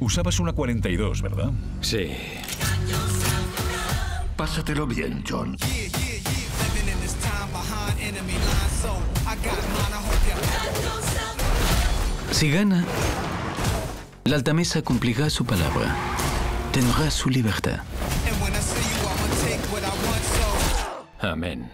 Usabas una 42, ¿verdad? Sí. Pásatelo bien, John. Si gana, la altamesa cumplirá su palabra. Tendrá su libertad. Amén.